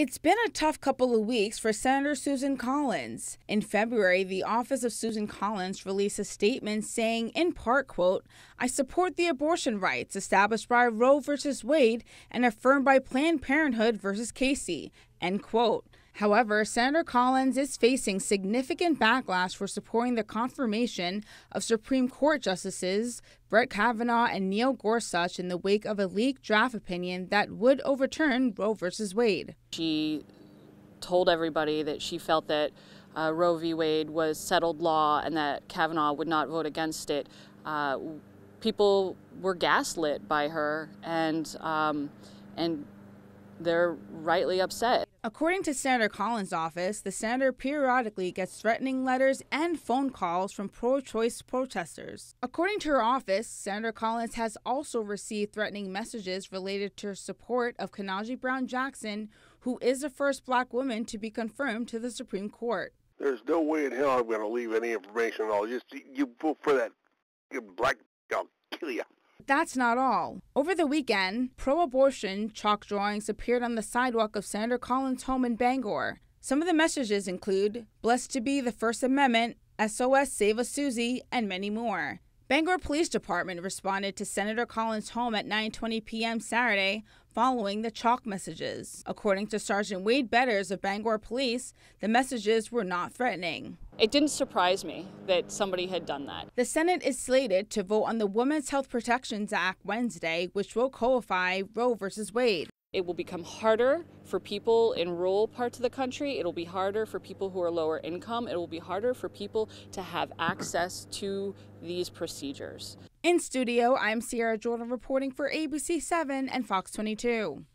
It's been a tough couple of weeks for Senator Susan Collins. In February, the office of Susan Collins released a statement saying, in part, quote, I support the abortion rights established by Roe v. Wade and affirmed by Planned Parenthood v. Casey, end quote. However, Senator Collins is facing significant backlash for supporting the confirmation of Supreme Court Justices Brett Kavanaugh and Neil Gorsuch in the wake of a leaked draft opinion that would overturn Roe v. Wade. She told everybody that she felt that uh, Roe v. Wade was settled law and that Kavanaugh would not vote against it. Uh, people were gaslit by her, and um, and they're rightly upset. According to Senator Collins' office, the senator periodically gets threatening letters and phone calls from pro choice protesters. According to her office, Senator Collins has also received threatening messages related to her support of Ketanji Brown Jackson, who is the first black woman to be confirmed to the Supreme Court. There's no way in hell I'm going to leave any information at all. Just you vote for that you black, I'll kill you. That's not all. Over the weekend, pro abortion chalk drawings appeared on the sidewalk of Senator Collins' home in Bangor. Some of the messages include Blessed to be the First Amendment, SOS Save a Susie, and many more. Bangor Police Department responded to Senator Collins' home at 9:20 p.m. Saturday following the chalk messages. According to Sergeant Wade Betters of Bangor Police, the messages were not threatening. It didn't surprise me that somebody had done that. The Senate is slated to vote on the Women's Health Protections Act Wednesday, which will codify Roe v. Wade. It will become harder for people in rural parts of the country. It'll be harder for people who are lower income. It will be harder for people to have access to these procedures. In studio, I'm Sierra Jordan reporting for ABC 7 and Fox 22.